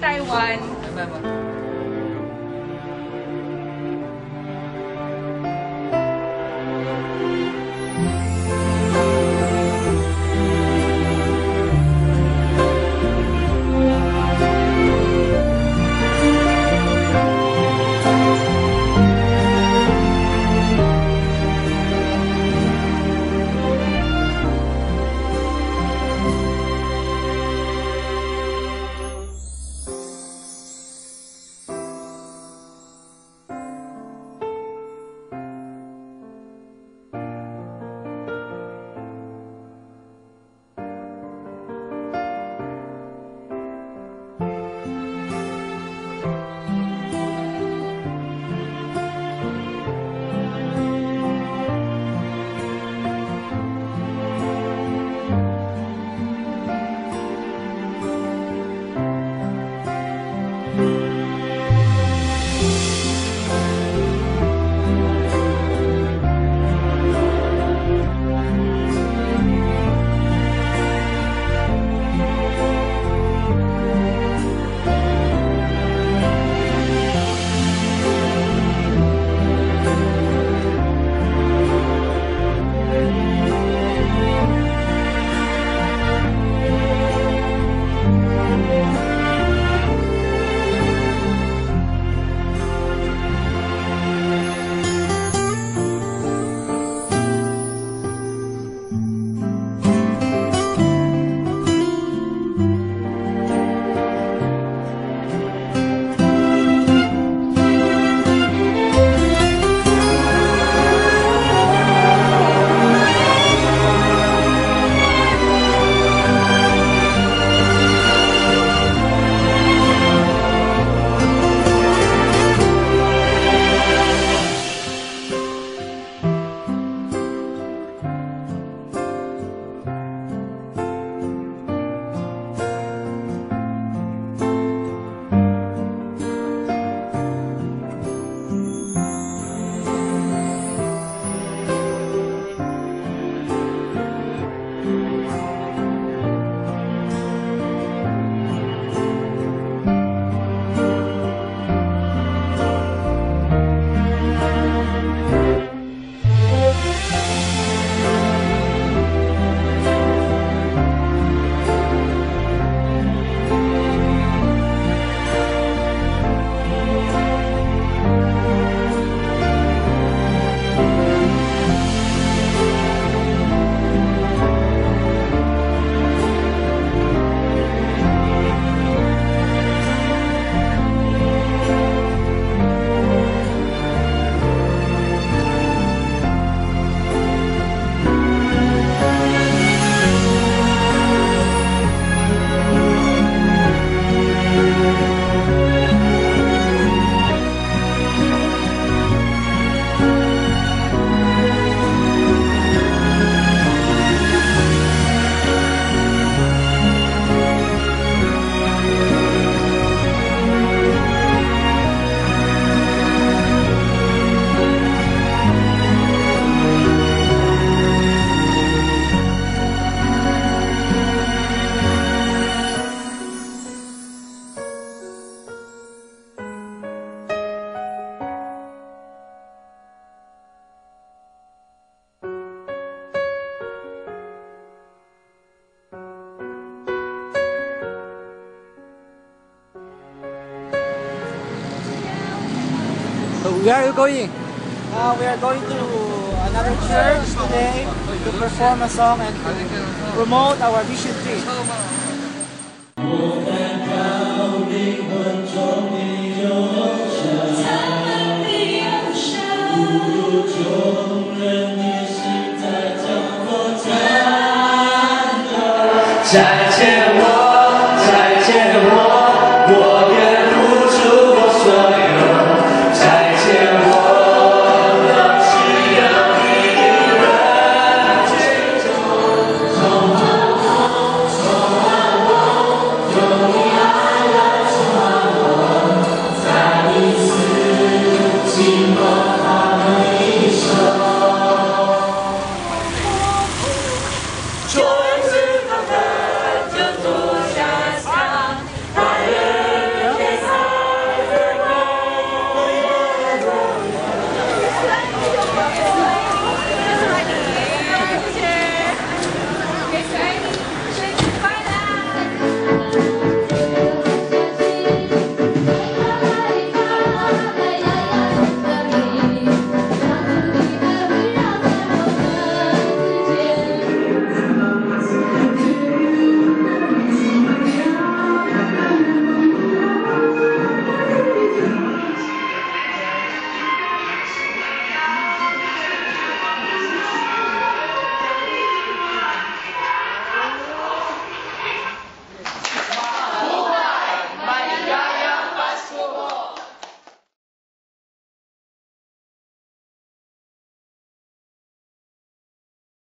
Taiwan. Where are you going? Uh, we are going to another church today to perform a song and promote our mission trip.